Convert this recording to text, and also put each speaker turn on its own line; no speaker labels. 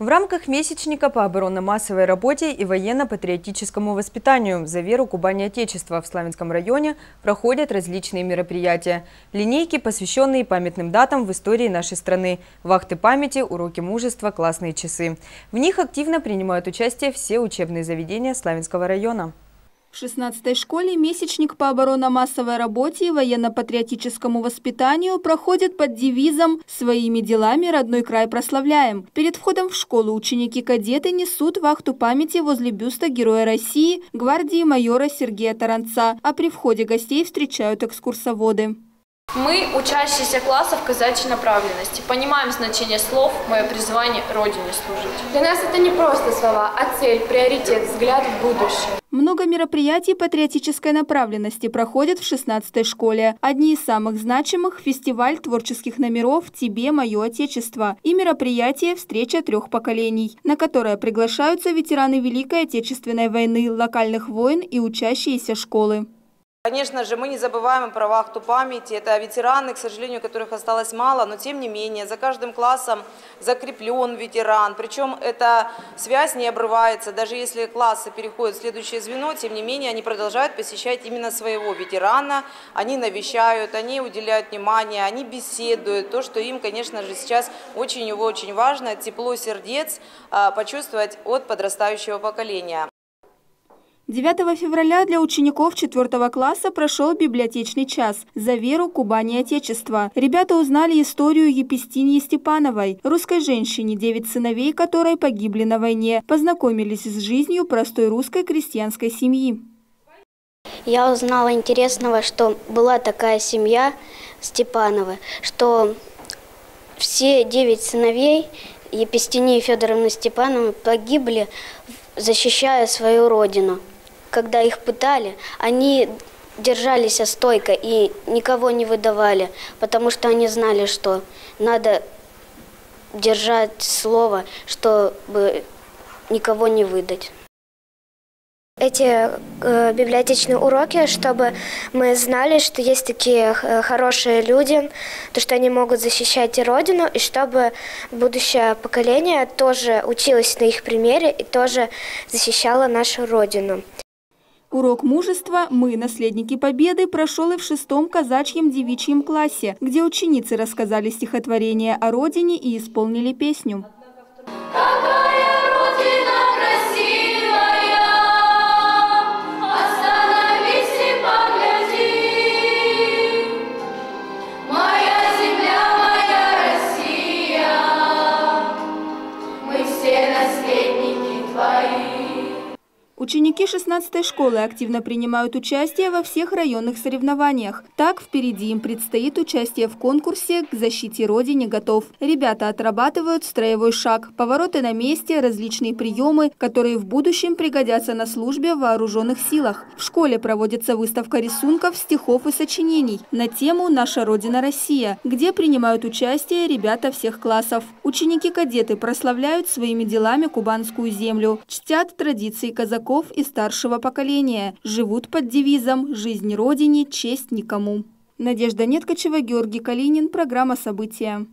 В рамках месячника по оборонно-массовой работе и военно-патриотическому воспитанию «За веру Кубани Отечества» в Славянском районе проходят различные мероприятия. Линейки, посвященные памятным датам в истории нашей страны, вахты памяти, уроки мужества, классные часы. В них активно принимают участие все учебные заведения Славянского района.
В 16-й школе месячник по оборонно-массовой работе и военно-патриотическому воспитанию проходит под девизом «Своими делами родной край прославляем». Перед входом в школу ученики-кадеты несут вахту памяти возле бюста Героя России гвардии майора Сергея Таранца, а при входе гостей встречают экскурсоводы.
Мы, учащиеся классов казачьей направленности, понимаем значение слов «Мое призвание Родине служить».
Для нас это не просто слова, а цель, приоритет, взгляд в будущее.
Много мероприятий патриотической направленности проходят в 16-й школе. Одни из самых значимых – фестиваль творческих номеров «Тебе, мое отечество» и мероприятие «Встреча трех поколений», на которое приглашаются ветераны Великой Отечественной войны, локальных войн и учащиеся школы.
Конечно же, мы не забываем про вахту памяти. Это ветераны, к сожалению, которых осталось мало, но тем не менее, за каждым классом закреплен ветеран. Причем эта связь не обрывается. Даже если классы переходят в следующее звено, тем не менее, они продолжают посещать именно своего ветерана. Они навещают, они уделяют внимание, они беседуют. То, что им, конечно же, сейчас очень и очень важно, тепло сердец а, почувствовать от подрастающего поколения.
9 февраля для учеников 4 класса прошел библиотечный час «За веру Кубани Отечества». Ребята узнали историю Епистинии Степановой, русской женщине, девять сыновей которой погибли на войне, познакомились с жизнью простой русской крестьянской семьи.
Я узнала интересного, что была такая семья Степанова, что все девять сыновей Епистинии Федоровны Степановны погибли, защищая свою родину когда их пытали, они держались стойко и никого не выдавали, потому что они знали, что надо держать слово, чтобы никого не выдать.
Эти э, библиотечные уроки, чтобы мы знали, что есть такие э, хорошие люди, то, что они могут защищать Родину, и чтобы будущее поколение тоже училось на их примере и тоже защищало нашу Родину.
Урок мужества «Мы, наследники Победы» прошел и в шестом казачьем девичьем классе, где ученицы рассказали стихотворение о родине и исполнили песню. Ученики 16-й школы активно принимают участие во всех районных соревнованиях. Так, впереди им предстоит участие в конкурсе «К защите Родине готов». Ребята отрабатывают строевой шаг, повороты на месте, различные приемы, которые в будущем пригодятся на службе в вооруженных силах. В школе проводится выставка рисунков, стихов и сочинений на тему «Наша Родина Россия», где принимают участие ребята всех классов. Ученики-кадеты прославляют своими делами кубанскую землю, чтят традиции казаков стариков и старшего поколения. Живут под девизом «Жизнь Родине, честь никому». Надежда Неткачева, Георгий Калинин. Программа «События».